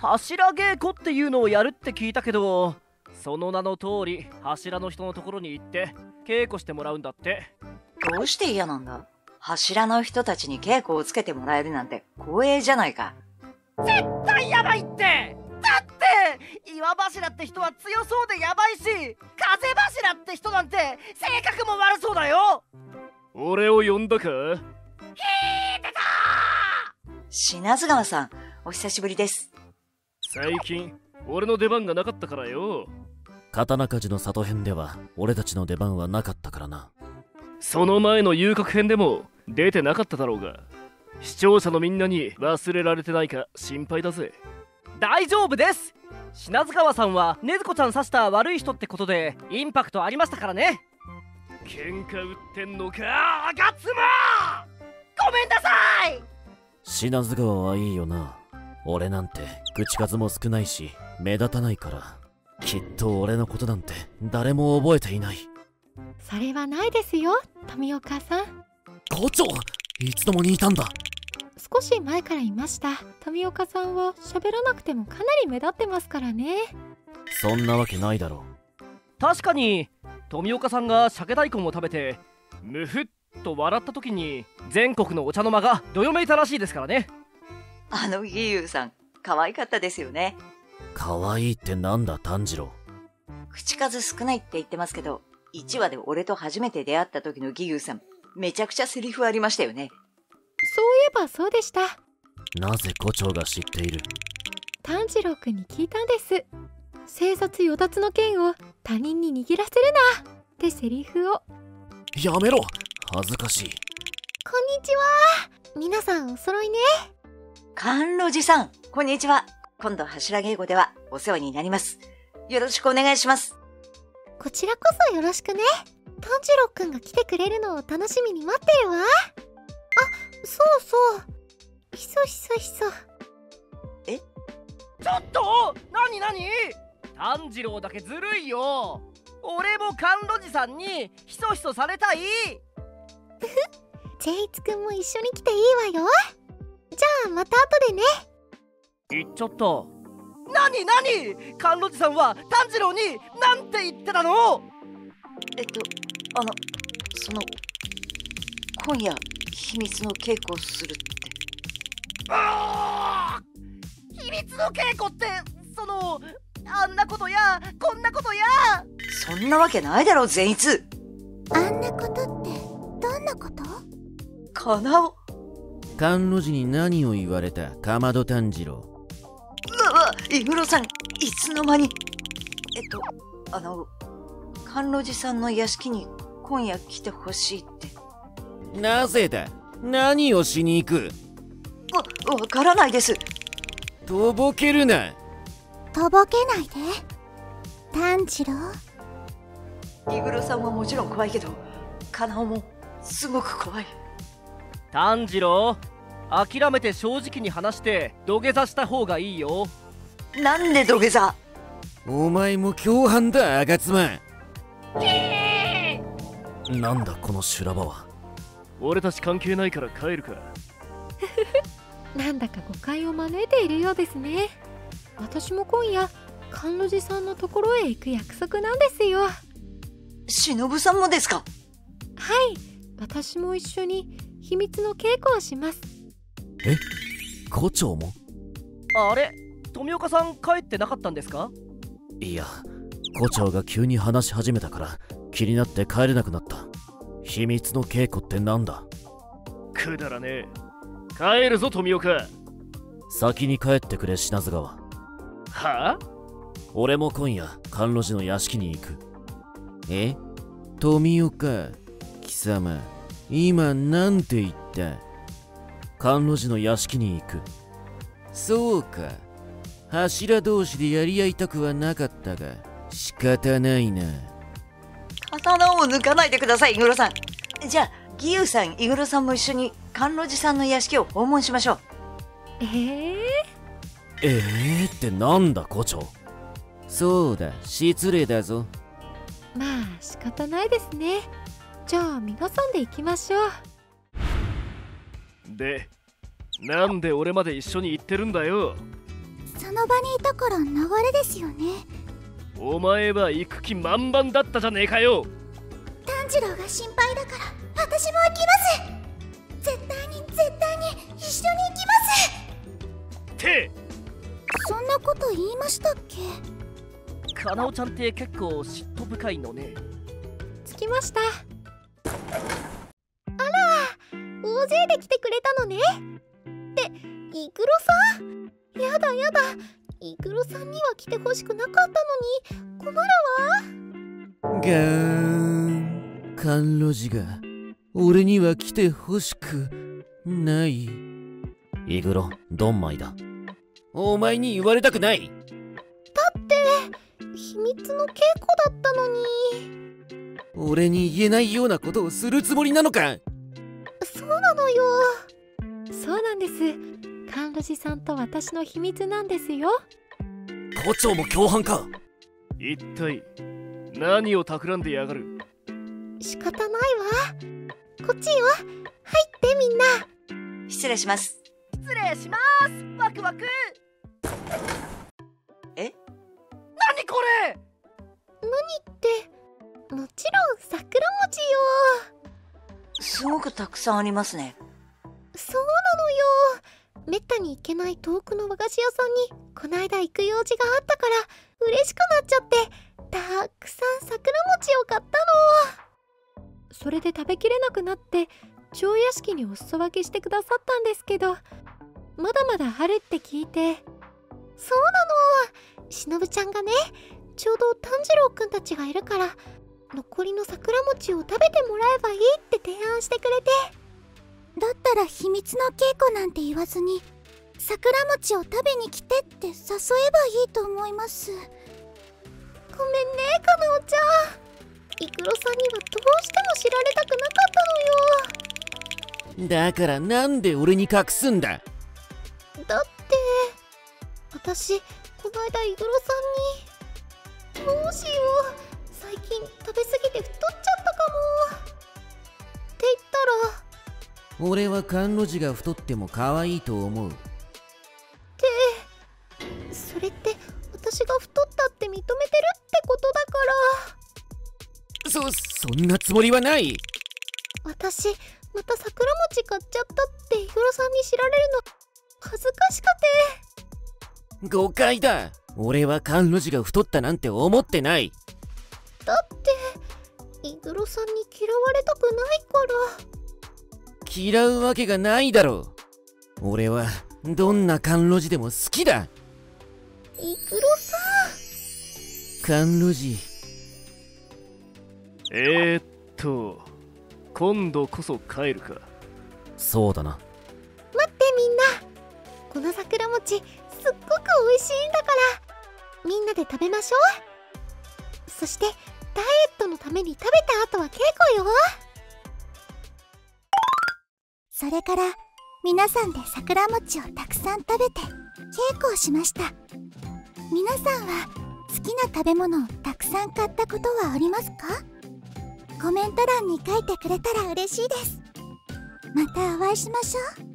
柱稽古っていうのをやるって聞いたけどその名の通り柱の人のところに行って稽古してもらうんだって。どうして嫌なんだ？柱の人たちに稽古をつけてもらえるなんて光栄じゃないか。絶対やばいって！だって岩柱って人は強そうでやばいし風柱って人なんて性格も悪そうだよ！俺を呼んだか？引いてた品津川さん、お久しぶりです。最近俺の出番がなかったからよ。刀鍛冶の里編では俺たちの出番はなかったからな。その前の遊郭編でも出てなかっただろうが。視聴者のみんなに忘れられてないか心配だぜ。大丈夫です。品津川さんは禰豆子ちゃん刺した悪い人ってことでインパクトありましたからね。喧嘩売ってんのか？あガッツマごめんなさい！品津川はいいよな俺なんて口数も少ないし目立たないからきっと俺のことなんて誰も覚えていない。それはないですよ富岡さん。校長いつの間にいたんだ。少し前からいました。富岡さんは喋らなくてもかなり目立ってますからね。そんなわけないだろ確かに富岡さんが鮭大根を食べてムフッと笑った時に全国のお茶の間がどよめいたらしいですからねあの義勇さん、可愛かったですよね。可愛いってなんだ炭治郎。口数少ないって言ってますけど、1話で俺と初めて出会った時の義勇さん、めちゃくちゃセリフありましたよね。そういえばそうでした。なぜ校長が知っている？炭治郎くんに聞いたんです。生殺与奪の剣を他人に握らせるなってセリフを。やめろ！恥ずかしい。こんにちは。皆さんお揃いね甘露寺さん、こんにちは。今度柱稽古ではお世話になります。よろしくお願いします。こちらこそよろしくね。炭治郎くんが来てくれるのを楽しみに待ってるわ。あそうそう。ひそひそひそ。ちょっと！何何？炭治郎だけずるいよ。俺も甘露寺さんにひそひそされたい。ジェイツくんも一緒に来ていいわよあまた後でね。言っちゃった。何何？甘露寺さんは炭治郎に何て言ってたの？えっと、あの、その、今夜、秘密の稽古をするって。あー！秘密の稽古ってそのあんなことやこんなことや。そんなわけないだろ、善逸。あんなことってどんなこと？かなお。甘露寺に何を言われたかまど炭治郎うわ、イグロさん、いつの間に。えっと、あの、甘露寺さんの屋敷に今夜来てほしいって。なぜだ何をしに行くわ、わからないです。とぼけるなとぼけないで炭治郎イグロさんはもちろん怖いけど、カナオもすごく怖い。炭治郎諦めて正直に話して土下座した方がいいよ。なんで土下座？お前も共犯だ吾妻。なんだこの修羅場は。俺たち関係ないから帰るか。なんだか誤解を招いているようですね。私も今夜甘露寺さんのところへ行く約束なんですよ。はい忍さんもですか？私も一緒に秘密の稽古をします校長も？あれ？富岡さん帰ってなかったんですか？いや校長が急に話し始めたから気になって帰れなくなった。秘密の稽古ってなんだ？くだらねえ。帰るぞ富岡。先に帰ってくれ品津川。はあ？俺も今夜甘露寺の屋敷に行く。え？富岡貴様今なんて言った？甘露寺の屋敷に行く。そうか。柱同士でやり合いたくはなかったが仕方ないな。刀を抜かないでください、イグロさん。じゃあ、義勇さん、イグロさんも一緒に甘露寺さんの屋敷を訪問しましょう。えー、ええー、ってなんだ校長そうだ。失礼だぞ。まあ仕方ないですね。じゃあ皆さんで行きましょうでなんで俺まで一緒に行ってるんだよ？そその場にいたから流れですよね。お前は行く気満々だったじゃねえかよ！炭治郎が心配だから私も行きます。絶対に絶対に一緒に行きます。って！そんなこと言いましたっけ？かなおちゃんって結構嫉妬深いのね。着きました大勢で来てくれたのね。ってイクロさん？やだやだ。イクロさんには来てほしくなかったのに。困るわ。ガーン甘露寺が俺には来てほしくない。イグロドンマイだ。お前に言われたくない。だって秘密の稽古だったのに。俺に言えないようなことをするつもりなのか？そうなのよ。そうなんです。甘露寺さんと私の秘密なんですよ。校長も共犯か。一体何を企んでやがる？仕方ないわ。こっちよ。入ってみんな。失礼します。失礼します。ワクワクすごくたくさんありますね。そうなのよ。めったに行けない遠くの和菓子屋さんにこないだ行く用事があったから嬉しくなっちゃってたくさん桜餅を買ったの。それで食べきれなくなって蝶屋敷にお裾分けしてくださったんですけどまだまだあるって聞いて。そうなの。しのぶちゃんがねちょうど炭治郎くんたちがいるから残りの桜餅を食べてもらえばいいって提案してくれて。だったら秘密の稽古なんて言わずに桜餅を食べに来てって誘えばいいと思います。ごめんねかなおちゃん。イクロさんにはどうしても知られたくなかったのよ。だからなんで俺に隠すんだ？だって私この間イグロさんにどうしよう俺は甘露寺が太っても可愛いと思う。それって私が太ったって認めてるってことだから。そそんなつもりはない。私また桜餅買っちゃったってイグロさんに知られるの恥ずかしくて。誤解だ。俺は甘露寺が太ったなんて思ってない。だってイグロさんに嫌われたくないから嫌うわけがないだろう。俺はどんな甘露寺でも好きだ。イグロさ甘露寺。えー、っと今度こそ帰るか。そうだな。待ってみんな。この桜餅すっごく美味しいんだから。みんなで食べましょう。そしてダイエットのために食べた後は稽古よそれから皆さんで桜餅をたくさん食べて稽古をしました。皆さんは好きな食べ物をたくさん買ったことはありますか？コメント欄に書いてくれたら嬉しいです。またお会いしましょう。